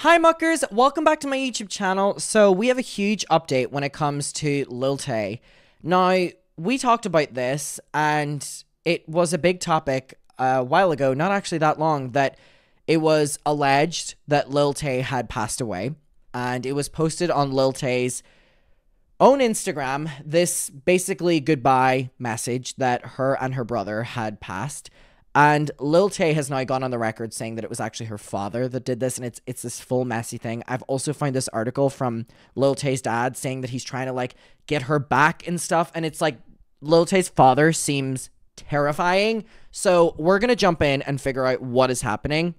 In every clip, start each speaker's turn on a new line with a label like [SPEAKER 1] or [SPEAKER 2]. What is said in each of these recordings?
[SPEAKER 1] Hi muckers, welcome back to my YouTube channel. So we have a huge update when it comes to Lil Tay. Now, we talked about this and it was a big topic a while ago, not actually that long, that it was alleged that Lil Tay had passed away. And it was posted on Lil Tay's own Instagram, this basically goodbye message that her and her brother had passed. And Lil Tay has now gone on the record saying that it was actually her father that did this, and it's it's this full messy thing. I've also found this article from Lil Tay's dad saying that he's trying to like get her back and stuff, and it's like Lil Tay's father seems terrifying. So we're gonna jump in and figure out what is happening.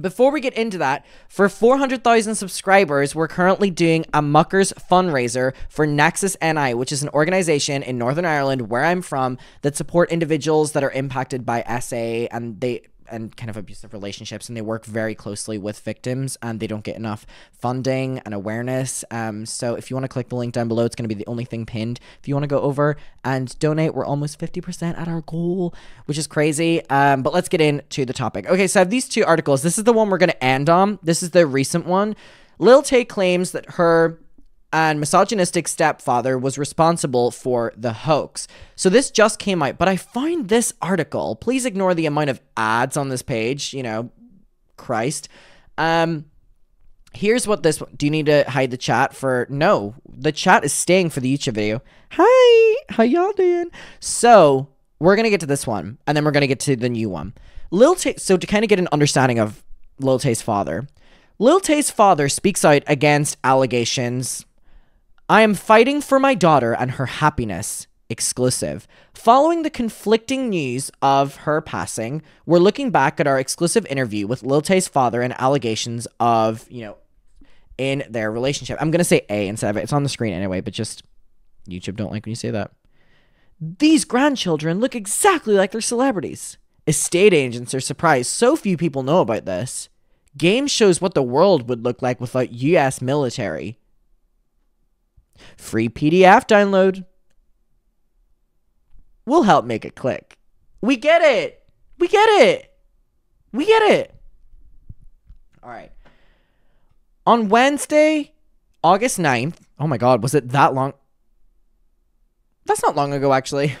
[SPEAKER 1] Before we get into that, for 400,000 subscribers, we're currently doing a Muckers fundraiser for Nexus NI, which is an organization in Northern Ireland where I'm from that support individuals that are impacted by SA and they and kind of abusive relationships and they work very closely with victims and they don't get enough funding and awareness. Um, so if you want to click the link down below it's going to be the only thing pinned. If you want to go over and donate we're almost 50% at our goal which is crazy. Um, but let's get into the topic. Okay so i have these two articles. This is the one we're going to end on. This is the recent one. Lil tay claims that her and misogynistic stepfather was responsible for the hoax. So this just came out, but I find this article, please ignore the amount of ads on this page, you know, Christ. Um here's what this do you need to hide the chat for no, the chat is staying for the YouTube video. Hi, how y'all doing? So, we're to get to this one and then we're to get to the new one. Lil Tay so to kind of get an understanding of Lil Tay's father. Lil Tay's father speaks out against allegations I am fighting for my daughter and her happiness. Exclusive. Following the conflicting news of her passing, we're looking back at our exclusive interview with Lil Tay's father and allegations of, you know, in their relationship. I'm going to say A instead of it. It's on the screen anyway, but just YouTube don't like when you say that. These grandchildren look exactly like their celebrities. Estate agents are surprised so few people know about this. Game shows what the world would look like without US military. Free PDF download. We'll help make it click. We get it. We get it. We get it. All right. On Wednesday, August 9th, oh my God, was it that long? That's not long ago, actually.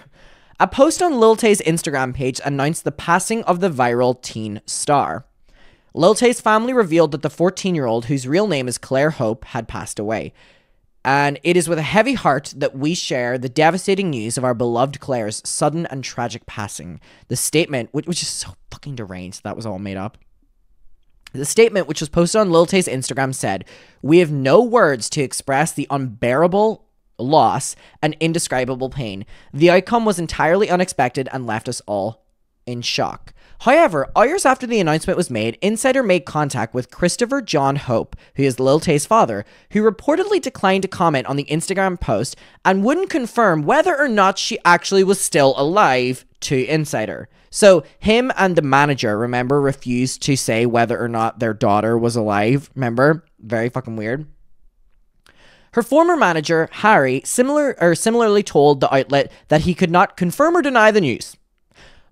[SPEAKER 1] A post on Lil Tay's Instagram page announced the passing of the viral teen star. Lil Tay's family revealed that the 14 year old, whose real name is Claire Hope, had passed away. And it is with a heavy heart that we share the devastating news of our beloved Claire's sudden and tragic passing. The statement, which, which is so fucking deranged, that was all made up. The statement, which was posted on Lil Tay's Instagram, said, We have no words to express the unbearable loss and indescribable pain. The outcome was entirely unexpected and left us all in shock. However, hours after the announcement was made, Insider made contact with Christopher John Hope, who is Lil Tay's father, who reportedly declined to comment on the Instagram post and wouldn't confirm whether or not she actually was still alive to Insider. So, him and the manager, remember, refused to say whether or not their daughter was alive. Remember? Very fucking weird. Her former manager, Harry, similar or similarly told the outlet that he could not confirm or deny the news.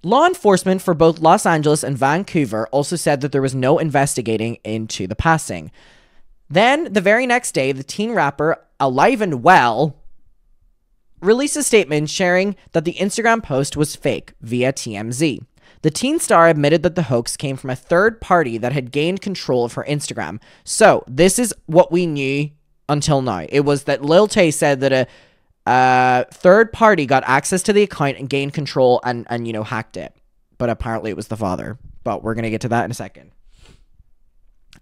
[SPEAKER 1] Law enforcement for both Los Angeles and Vancouver also said that there was no investigating into the passing. Then, the very next day, the teen rapper, alive and well, released a statement sharing that the Instagram post was fake via TMZ. The teen star admitted that the hoax came from a third party that had gained control of her Instagram. So, this is what we knew until now. It was that Lil Tay said that a uh, third party got access to the account and gained control and, and, you know, hacked it. But apparently it was the father. But we're going to get to that in a second.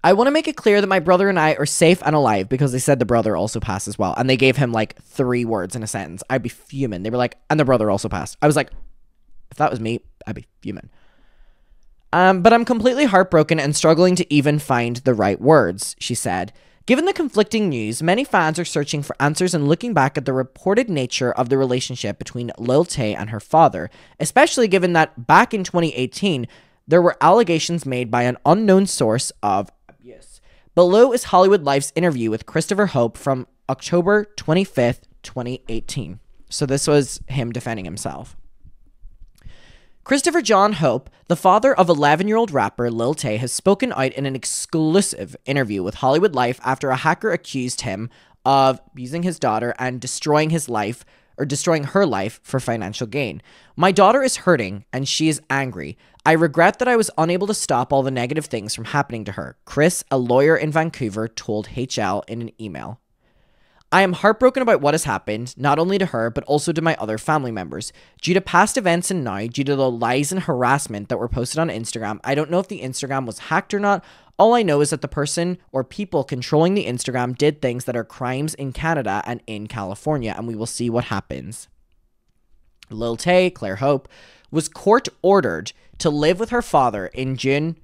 [SPEAKER 1] I want to make it clear that my brother and I are safe and alive because they said the brother also passed as well. And they gave him like three words in a sentence. I'd be fuming. They were like, and the brother also passed. I was like, if that was me, I'd be fuming. Um, but I'm completely heartbroken and struggling to even find the right words, she said. Given the conflicting news, many fans are searching for answers and looking back at the reported nature of the relationship between Lil Tay and her father, especially given that back in 2018, there were allegations made by an unknown source of abuse. Below is Hollywood Life's interview with Christopher Hope from October 25th, 2018. So this was him defending himself. Christopher John Hope, the father of 11 year old rapper Lil Tay, has spoken out in an exclusive interview with Hollywood Life after a hacker accused him of abusing his daughter and destroying his life or destroying her life for financial gain. My daughter is hurting and she is angry. I regret that I was unable to stop all the negative things from happening to her, Chris, a lawyer in Vancouver, told HL in an email. I am heartbroken about what has happened, not only to her, but also to my other family members. Due to past events and now, due to the lies and harassment that were posted on Instagram, I don't know if the Instagram was hacked or not. All I know is that the person or people controlling the Instagram did things that are crimes in Canada and in California, and we will see what happens. Lil Tay, Claire Hope, was court ordered to live with her father in June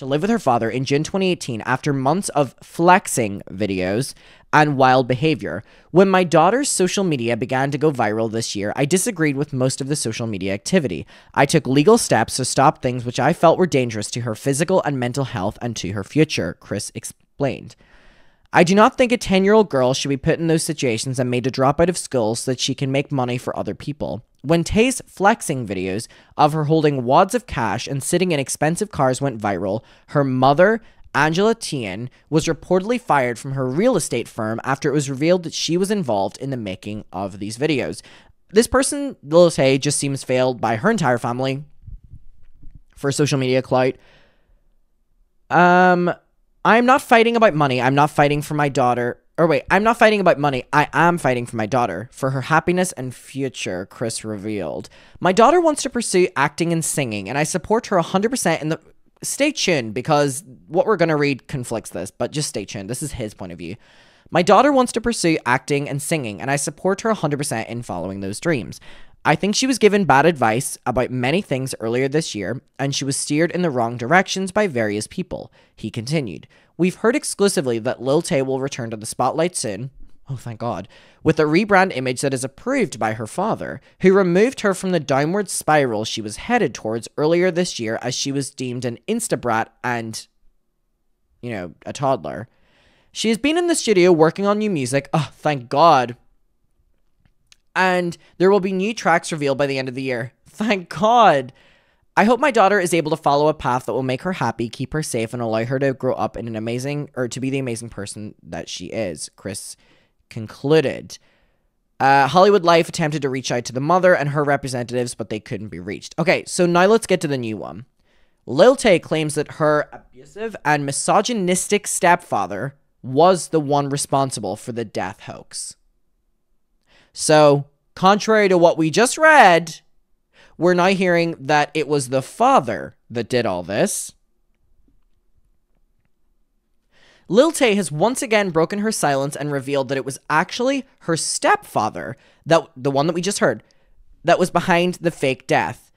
[SPEAKER 1] to live with her father in June 2018 after months of flexing videos and wild behavior. When my daughter's social media began to go viral this year, I disagreed with most of the social media activity. I took legal steps to stop things which I felt were dangerous to her physical and mental health and to her future, Chris explained. I do not think a 10 year old girl should be put in those situations and made to drop out of school so that she can make money for other people. When Tay's flexing videos of her holding wads of cash and sitting in expensive cars went viral, her mother, Angela Tian, was reportedly fired from her real estate firm after it was revealed that she was involved in the making of these videos. This person, Lil Tay, just seems failed by her entire family for social media clout. Um, I'm not fighting about money. I'm not fighting for my daughter or wait, I'm not fighting about money. I am fighting for my daughter, for her happiness and future, Chris revealed. My daughter wants to pursue acting and singing, and I support her 100% in the. Stay tuned because what we're going to read conflicts this, but just stay tuned. This is his point of view. My daughter wants to pursue acting and singing, and I support her 100% in following those dreams. I think she was given bad advice about many things earlier this year, and she was steered in the wrong directions by various people. He continued. We've heard exclusively that Lil Tay will return to the spotlight soon. Oh, thank God. With a rebrand image that is approved by her father, who removed her from the downward spiral she was headed towards earlier this year as she was deemed an instabrat and, you know, a toddler. She has been in the studio working on new music. Oh, thank God. And there will be new tracks revealed by the end of the year. Thank God. I hope my daughter is able to follow a path that will make her happy, keep her safe, and allow her to grow up in an amazing or to be the amazing person that she is. Chris concluded. Uh, Hollywood Life attempted to reach out to the mother and her representatives, but they couldn't be reached. Okay, so now let's get to the new one. Lil Tay claims that her abusive and misogynistic stepfather was the one responsible for the death hoax. So, contrary to what we just read, we're now hearing that it was the father that did all this. Lil Tay has once again broken her silence and revealed that it was actually her stepfather, that the one that we just heard, that was behind the fake death.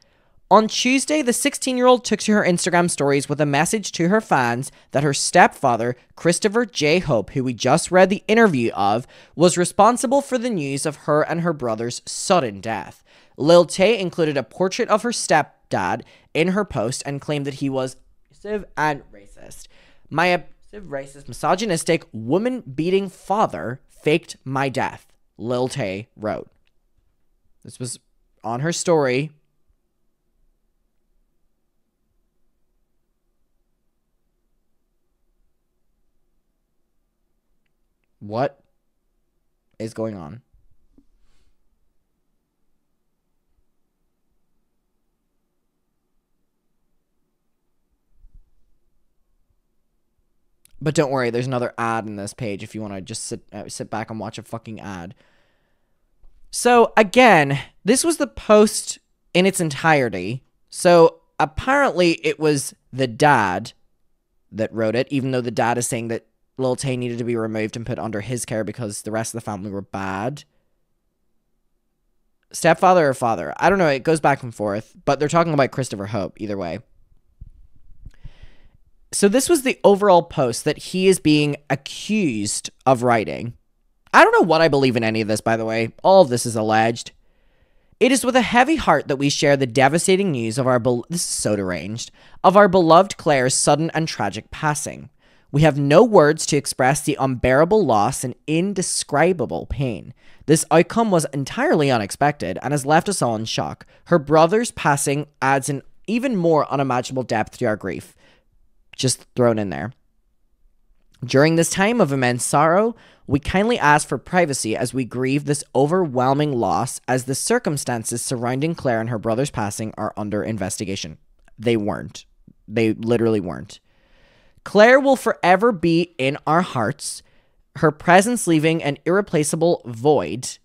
[SPEAKER 1] On Tuesday, the 16 year old took to her Instagram stories with a message to her fans that her stepfather, Christopher J. Hope, who we just read the interview of, was responsible for the news of her and her brother's sudden death. Lil Tay included a portrait of her stepdad in her post and claimed that he was abusive and racist. My abusive, racist, misogynistic, woman beating father faked my death, Lil Tay wrote. This was on her story. What is going on? But don't worry, there's another ad in this page if you want to just sit uh, sit back and watch a fucking ad. So again, this was the post in its entirety. So apparently it was the dad that wrote it, even though the dad is saying that Lil Tay needed to be removed and put under his care because the rest of the family were bad. Stepfather or father? I don't know. It goes back and forth, but they're talking about Christopher Hope either way. So this was the overall post that he is being accused of writing. I don't know what I believe in any of this, by the way. All of this is alleged. It is with a heavy heart that we share the devastating news of our this is so deranged of our beloved Claire's sudden and tragic passing. We have no words to express the unbearable loss and indescribable pain. This outcome was entirely unexpected and has left us all in shock. Her brother's passing adds an even more unimaginable depth to our grief. Just thrown in there. During this time of immense sorrow, we kindly ask for privacy as we grieve this overwhelming loss, as the circumstances surrounding Claire and her brother's passing are under investigation. They weren't. They literally weren't. Claire will forever be in our hearts, her presence leaving an irreplaceable void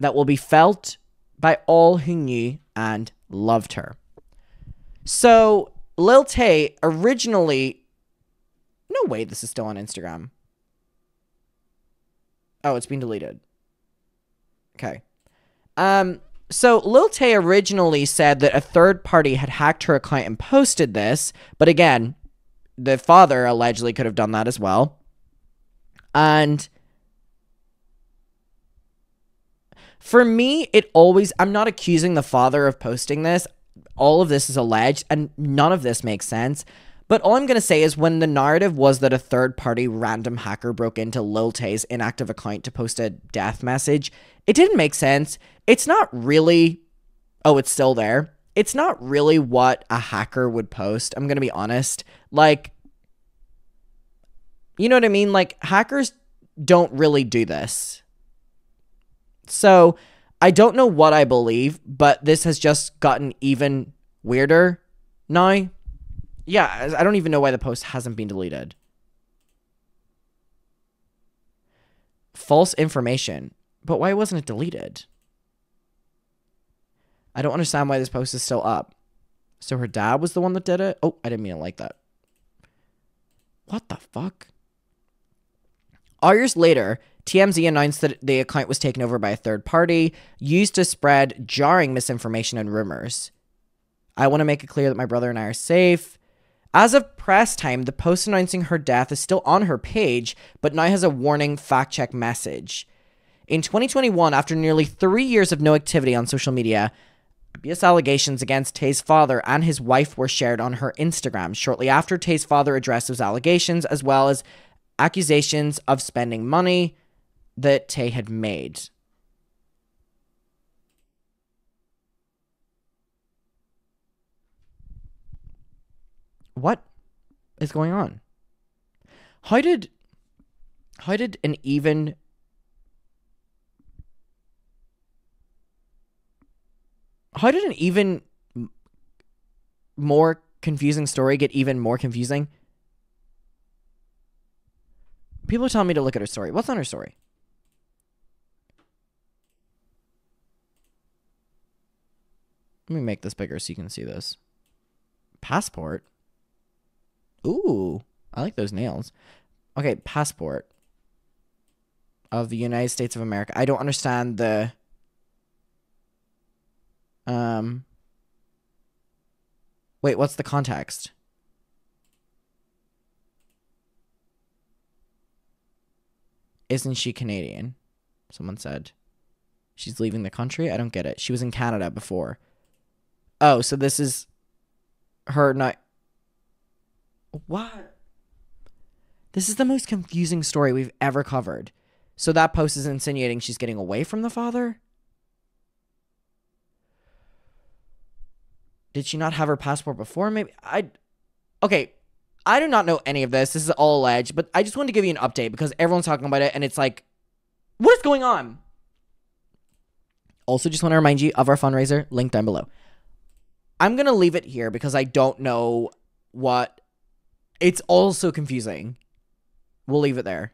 [SPEAKER 1] that will be felt by all who knew and loved her. So, Lil Tay originally. No way this is still on Instagram. Oh, it's been deleted. Okay. Um, so Lil Tay originally said that a third party had hacked her account and posted this, but again, the father allegedly could have done that as well. And for me, it always, I'm not accusing the father of posting this. All of this is alleged, and none of this makes sense. But all I'm going to say is when the narrative was that a third party random hacker broke into Lil Tay's inactive account to post a death message, it didn't make sense. It's not really. Oh, it's still there. It's not really what a hacker would post. I'm going to be honest. Like, you know what I mean? Like, hackers don't really do this. So, I don't know what I believe, but this has just gotten even weirder now. Yeah, I don't even know why the post hasn't been deleted. False information. But why wasn't it deleted? I don't understand why this post is still up. So her dad was the one that did it? Oh, I didn't mean to like that. What the fuck? Hours later, TMZ announced that the account was taken over by a third party, used to spread jarring misinformation and rumors. I want to make it clear that my brother and I are safe. As of press time, the post announcing her death is still on her page, but now has a warning fact check message. In 2021, after nearly three years of no activity on social media, abuse allegations against Tay's father and his wife were shared on her Instagram shortly after Tay's father addressed those allegations, as well as accusations of spending money that Tay had made. What is going on? How did how did an even how did an even more confusing story get even more confusing? People are telling me to look at her story. What's on her story? Let me make this bigger so you can see this. Passport? Ooh, I like those nails. Okay, passport of the United States of America. I don't understand the um Wait, what's the context? Isn't she Canadian? Someone said. She's leaving the country? I don't get it. She was in Canada before. Oh, so this is her not what? This is the most confusing story we've ever covered. So that post is insinuating she's getting away from the father? Did she not have her passport before? Maybe I Okay, I do not know any of this. This is all alleged, but I just wanted to give you an update because everyone's talking about it and it's like what is going on? Also just want to remind you of our fundraiser, link down below. I'm going to leave it here because I don't know what it's also confusing. We'll leave it there.